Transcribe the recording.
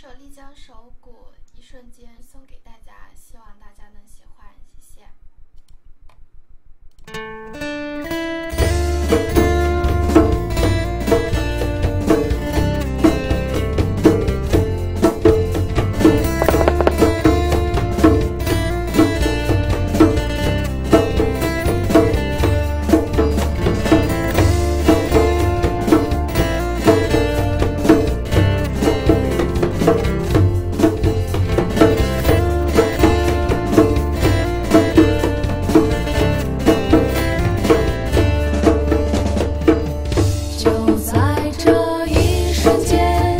首《丽江手鼓》，一瞬间送给大家，希望大家能喜欢，ser.